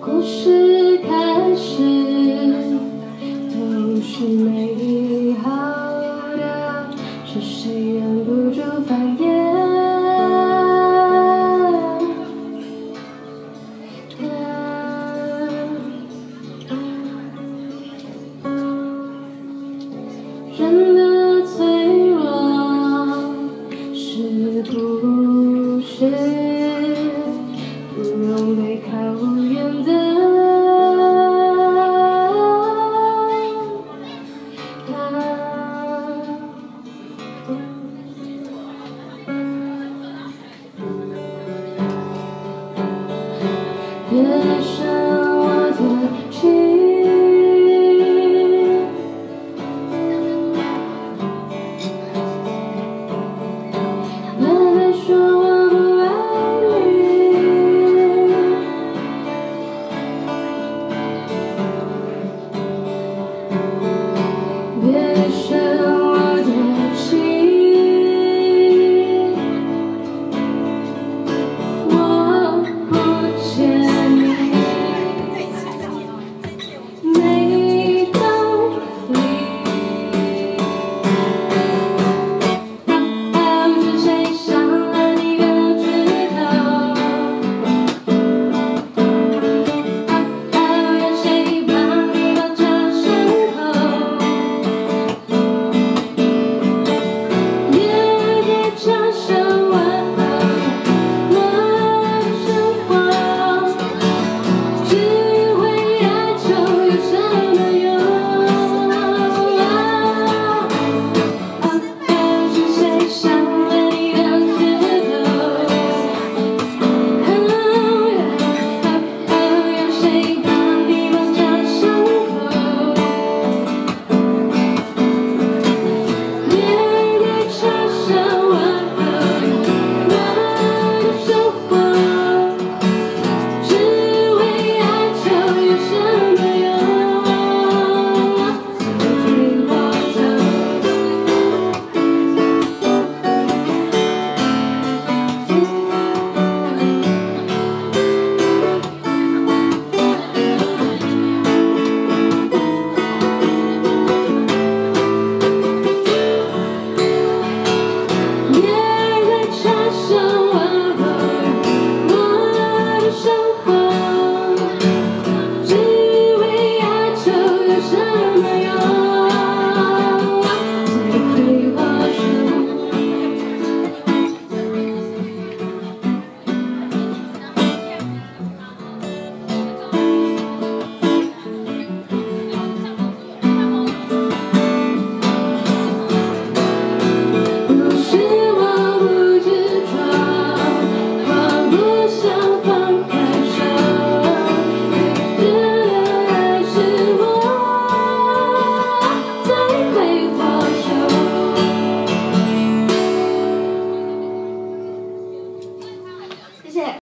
故事人的脆弱是不是不用背靠远的